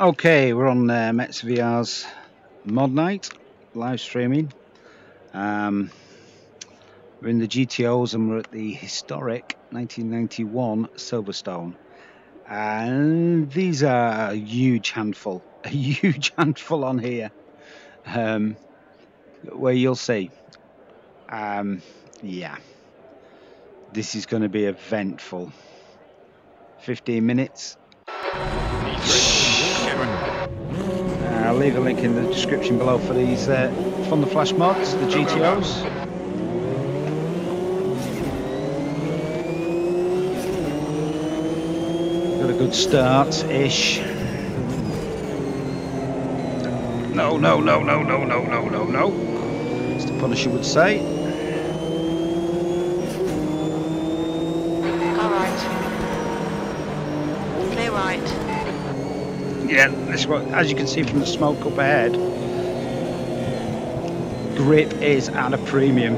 Okay, we're on uh, Metz VR's mod night, live streaming. Um, we're in the GTOs and we're at the historic 1991 Silverstone. And these are a huge handful, a huge handful on here, um, where you'll see. Um, yeah, this is going to be eventful. 15 minutes. Uh, I'll leave a link in the description below for these uh, Fun the Flash mods, the GTOs. Got a good start-ish. No, no, no, no, no, no, no, no, no. As the Punisher would say. All right. Clear right. Yeah, this one, as you can see from the smoke up ahead, grip is at a premium.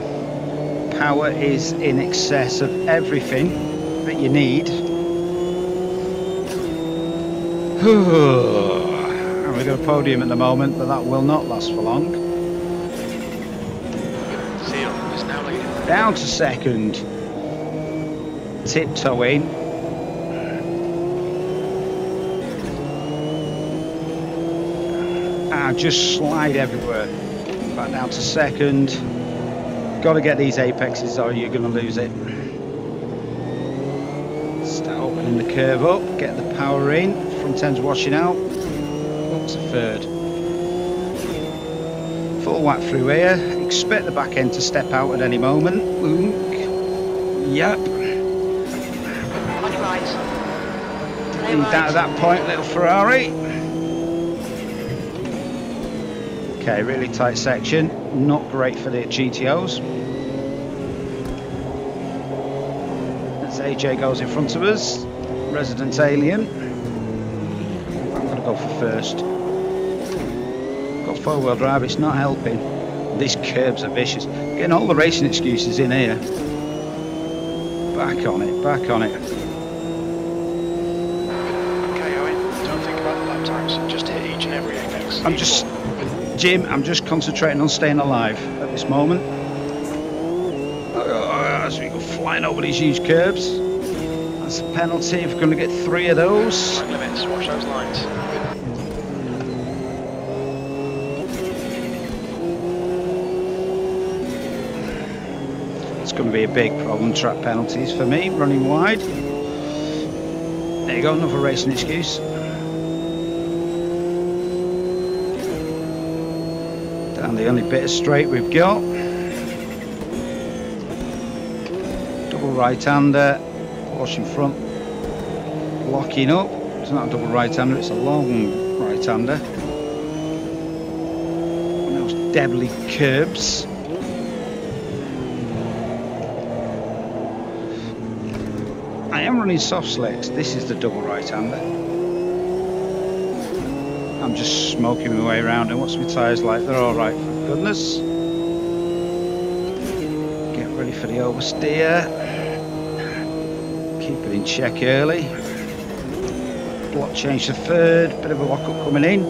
Power is in excess of everything that you need. and we've got a podium at the moment, but that will not last for long. Seal is now leading. Down to second. Tiptoeing. Ah, just slide everywhere. Back down to second. Got to get these apexes or you're going to lose it. Start opening the curve up, get the power in. Front end's washing out. Up to third. Full whack through here. Expect the back end to step out at any moment. Boom. Yep. On right. And down at that point, little Ferrari. Okay, really tight section. Not great for the GTOs. As AJ goes in front of us, Resident Alien. I'm going to go for first. Got four wheel drive, it's not helping. These curbs are vicious. Getting all the racing excuses in here. Back on it, back on it. Okay, Owen, don't think about the lap times. Just hit each and every apex. I'm just, Jim, I'm just concentrating on staying alive at this moment. Uh, As we go flying over these huge curbs. That's a penalty if we're going to get three of those. Track limits, watch those lines. It's going to be a big problem, track penalties for me, running wide. There you go, another racing excuse. The only bit of straight we've got. Double right-hander, Porsche in front, locking up. It's not a double right-hander, it's a long right-hander. One those deadly curbs. I am running soft slicks. This is the double right-hander. I'm just smoking my way around and what's my tyres like? They're all right, for goodness. Get ready for the oversteer. Keep it in check early. Block change to third, bit of a lock-up coming in.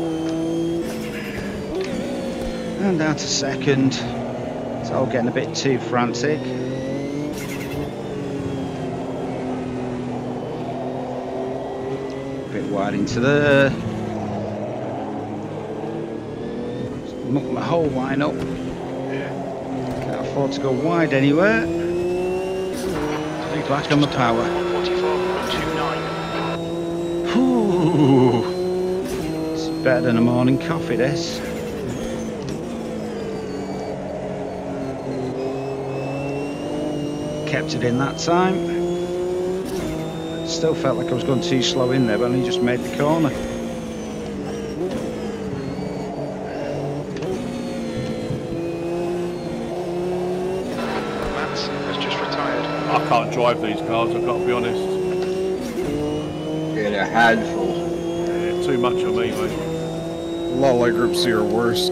And down to second. It's all getting a bit too frantic. bit wide into there. Muck my whole line up. Can't afford to go wide anywhere. Back on the power. 144.29. Whew. It's better than a morning coffee, this. Kept it in that time. Still felt like I was going too slow in there, but only just made the corner. Mats has just retired. I can't drive these cars, I've got to be honest. Get a handful. Yeah, too much of me, mate. Lolly groups here are worse.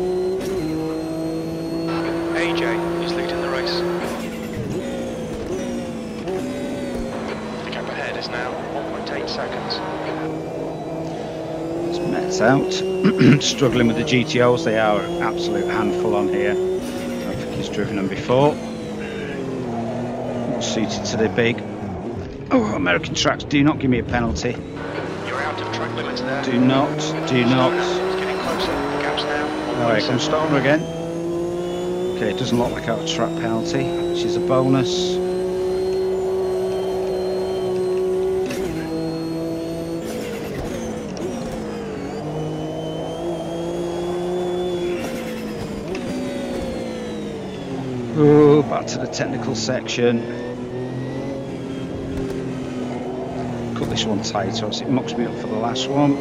AJ is leading the race. The gap ahead is now 1.8 seconds. It's Metz out. Struggling with the GTOs, they are an absolute handful on here. I think he's driven them before. Suited to the big. Oh, American tracks, do not give me a penalty. You're out of track limits there. Do not, do not. It's getting closer. The gap's now. Alright, come Stoner again. Okay, it doesn't look like our track penalty, which is a bonus. Oh, back to the technical section. This one tighter, So it mucks me up for the last one.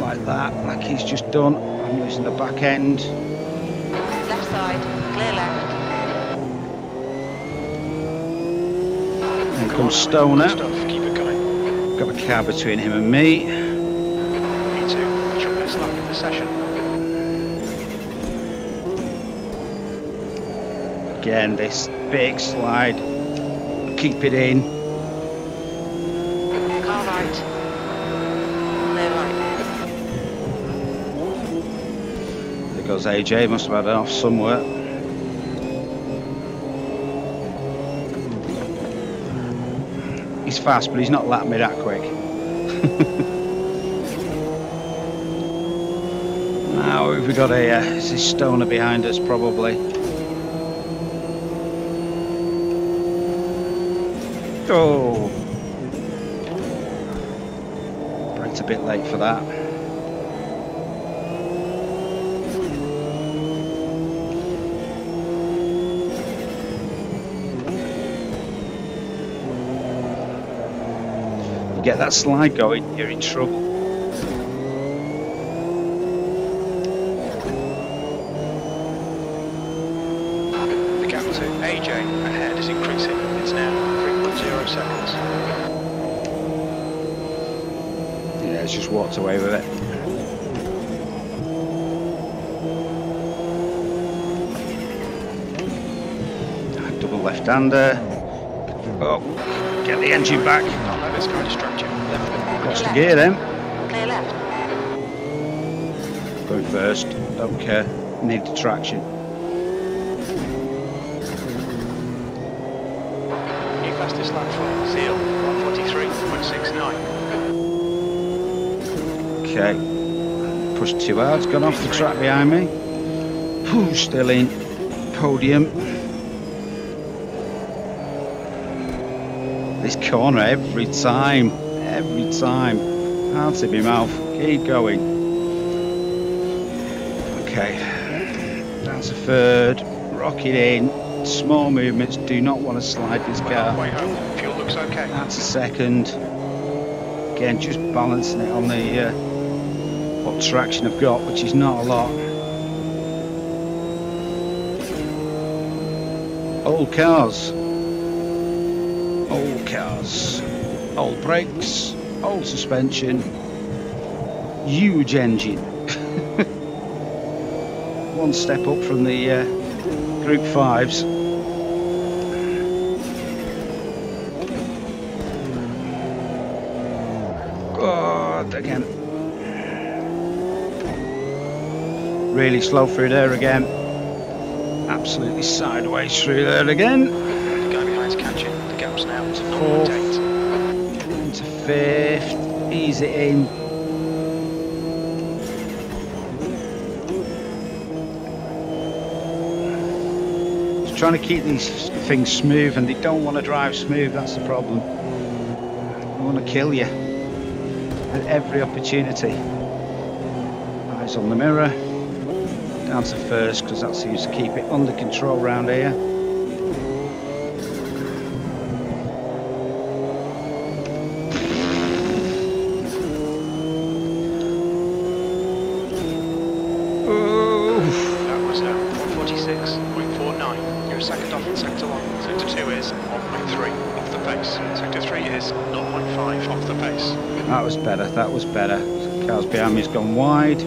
Like that, like he's just done. I'm using the back end. Left side, clear left. And comes Stoner. Stuff. Keep it going. Got a car between him and me. E2. What's your best lap in the session? Again, this big slide. Keep it in. Car right. Clear right. Goes AJ, must have had it off somewhere. He's fast, but he's not lapping me that quick. now, we've got a uh, is this stoner behind us? Probably. Oh, Brent's a bit late for that. You get that slide going, you're in trouble. The gap to AJ ahead is increasing. It's now 3.0 seconds. Yeah, it's just walked away with it. Ah, double left-hander. Oh, get the engine back. Can't let this guy distract you. Left. Lost the gear then. Clear left. Going first. Don't care. Need the traction. New fastest lap for Seal. 143.69. Okay. Pushed too hard. It's gone off the track behind me. Whew, still in. Podium. This corner every time. Every time. Heart in my mouth. Keep going. Okay. That's a third. Rocket in. Small movements. Do not want to slide this car. Fuel looks okay. That's a second. Again, just balancing it on the uh, what traction I've got, which is not a lot. Old cars. Old cars. Old brakes. Old suspension. Huge engine. One step up from the uh, Group 5s. God, again. Really slow through there again. Absolutely sideways through there again. The guy behind's catching. The gap's now to Fourth. 0.8. Into fifth. Ease it in. Just trying to keep these things smooth and they don't want to drive smooth, that's the problem. They want to kill you at every opportunity. Eyes on the mirror. Down to first because that seems to keep it under control round here. That was uh, 146.49. You're second off in sector 1. Sector 2 is 1.3 off the pace. Sector 3 is 0.5 off the pace. That was better, that was better. Cars behind me's gone wide.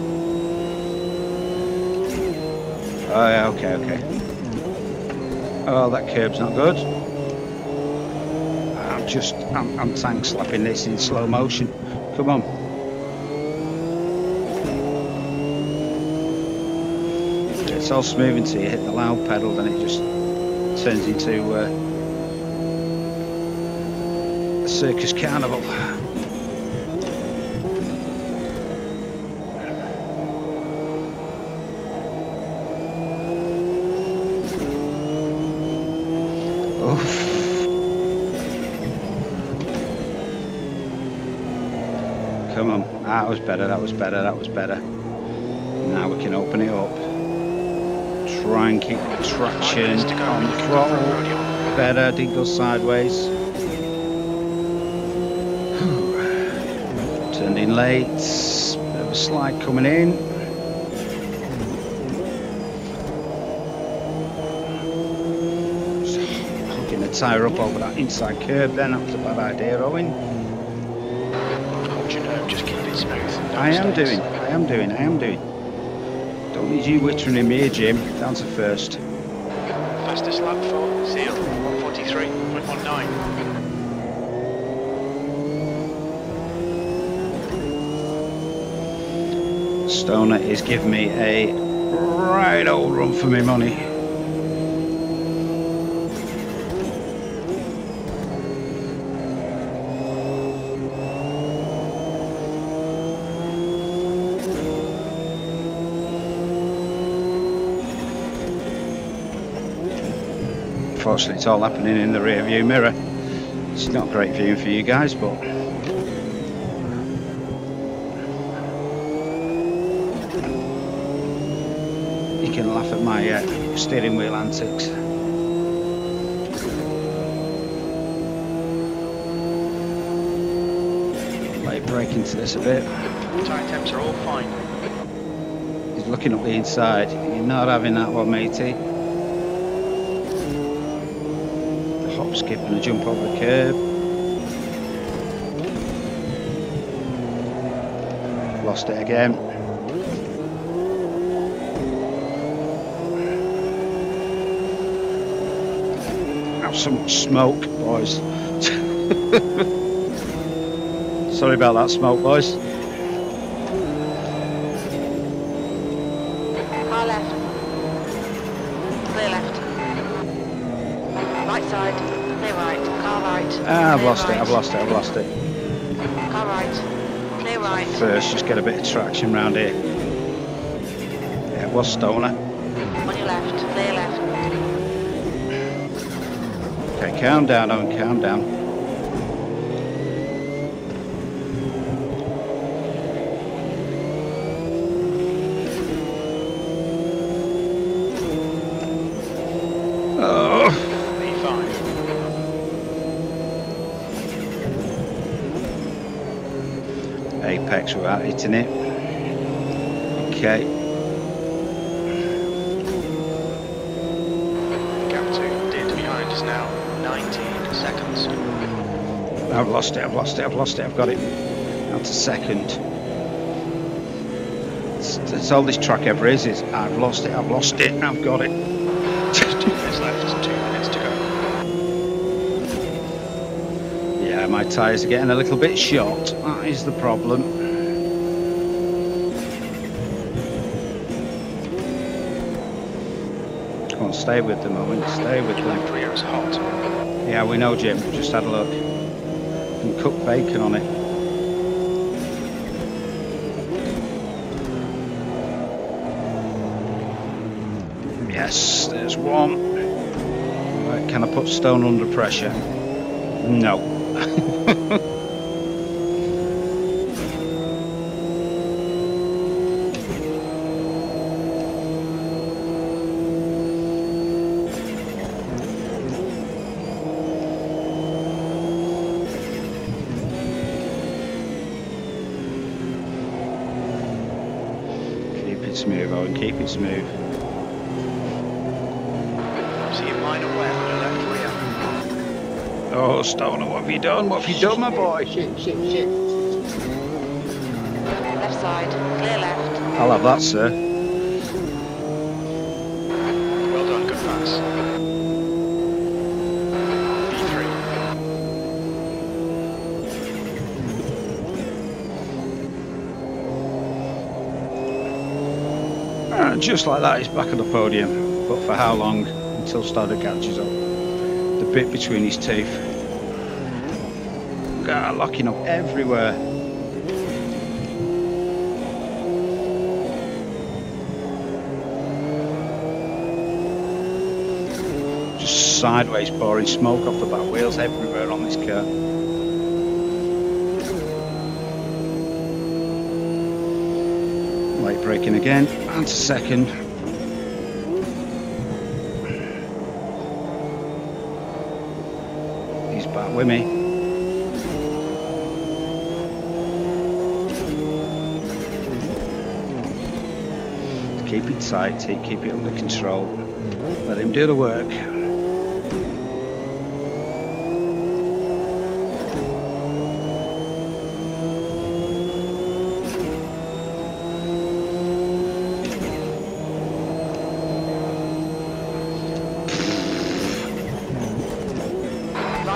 Oh yeah, okay, okay. Oh, that curb's not good. I'm just, I'm, I'm tank slapping this in slow motion. Come on. It's all smooth until you hit the loud pedal, then it just turns into uh, a circus carnival. Come on, that was better, that was better, that was better. Now we can open it up. Try and keep the traction on the throttle. Better, didn't go sideways. Turned in late. Bit of a slide coming in. Tyre up over that inside curb then, that was a bad idea, Owen. Hold your nerve, just keep it smooth. I am doing, I am doing, I am doing. Don't need you wittering in me, Jim. Down to first. Fastest lap for Seal, 143.19. Stoner is giving me a right old run for my money. Unfortunately, it's all happening in the rear view mirror. It's not great viewing for you guys, but you can laugh at my uh, steering wheel antics. Might break into this a bit. Tyre temps are all fine. He's looking up the inside. You're not having that one, matey. The hop, skip, and the jump over the curb. Lost it again. Have so much smoke, boys. Sorry about that smoke, boys. I've lost it. I've lost it, I've lost it. Car right. Clear right. First, just get a bit of traction round here. Yeah, it was Stoner. On your left. Clear left. Okay, calm down, Owen, calm down. Oh, P5. Without hitting it. Okay, Gap 2 did behind us now. 19 seconds. I've lost it, I've lost it, I've lost it, I've got it. That's a second. That's, that's all this track ever is, is I've lost it, I've lost it, I've got it. Two minutes left, two minutes to go. Yeah, my tyres are getting a little bit short. That is the problem. Stay with them, Owen. Stay with them. left is hot. Yeah, we know, Jim. Just had a look. And cooked bacon on it. Yes, there's one. Right, can I put stone under pressure? No. smooth, Owen. Keep it smooth. See a minor your left rear. Oh, Stoner, what have you done? What have you done, my boy? Left side. Clear left. I'll have that, sir. Well done, good pass. P3. Ah, And just like that, he's back on the podium. But for how long? Until Stoddard catches up. The bit between his teeth. God, locking up everywhere. Just sideways pouring smoke off the back wheels everywhere on this car. Late braking again, and to second. He's back with me. Keep it tight, keep it under control. Let him do the work.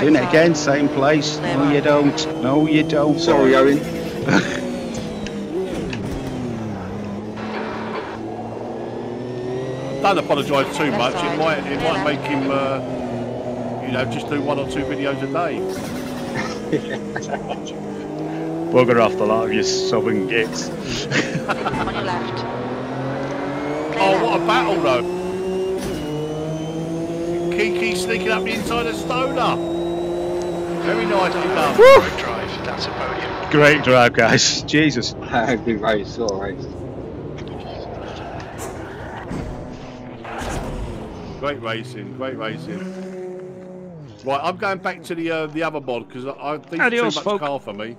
Doing it again, same place. No, you don't. No, you don't. Sorry, Owen. Don't apologise too Left much. side. It might it Clear might make him, uh, you know, just do one or two videos a day. Bugger off the lot of you southern gits. On your left. Clear Oh, what a battle though! Kiki sneaking up the inside of Stoner. Very nicely done. Great drive. That's a podium. Great drive, guys. Jesus. Good race, all right. Great racing, great racing. Right, I'm going back to the uh, the other mod because I, I think it's Adios, too much folk. car for me.